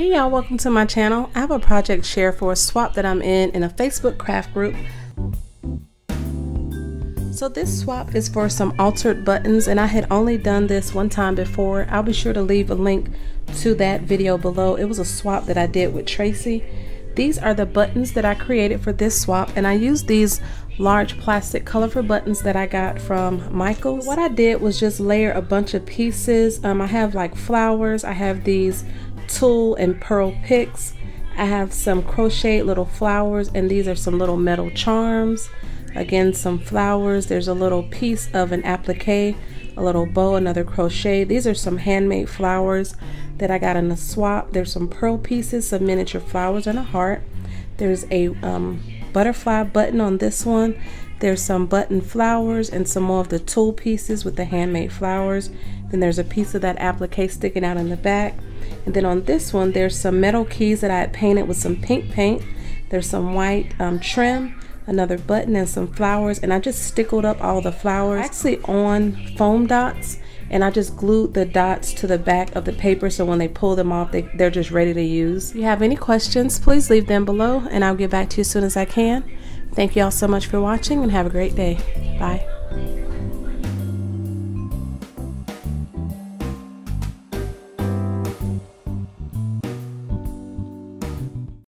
Hey y'all, welcome to my channel. I have a project share for a swap that I'm in in a Facebook craft group. So this swap is for some altered buttons and I had only done this one time before. I'll be sure to leave a link to that video below. It was a swap that I did with Tracy. These are the buttons that I created for this swap and I used these large plastic colorful buttons that I got from Michaels. What I did was just layer a bunch of pieces. Um, I have like flowers, I have these tulle and pearl picks. I have some crocheted little flowers and these are some little metal charms. Again, some flowers. There's a little piece of an applique, a little bow, another crochet. These are some handmade flowers that I got in a swap. There's some pearl pieces, some miniature flowers and a heart. There's a um, butterfly button on this one. There's some button flowers and some more of the tulle pieces with the handmade flowers. Then there's a piece of that applique sticking out in the back. And then on this one, there's some metal keys that I had painted with some pink paint. There's some white um, trim, another button and some flowers. And I just stickled up all the flowers actually on foam dots. And I just glued the dots to the back of the paper so when they pull them off, they, they're just ready to use. If you have any questions, please leave them below and I'll get back to you as soon as I can. Thank you all so much for watching and have a great day. Bye.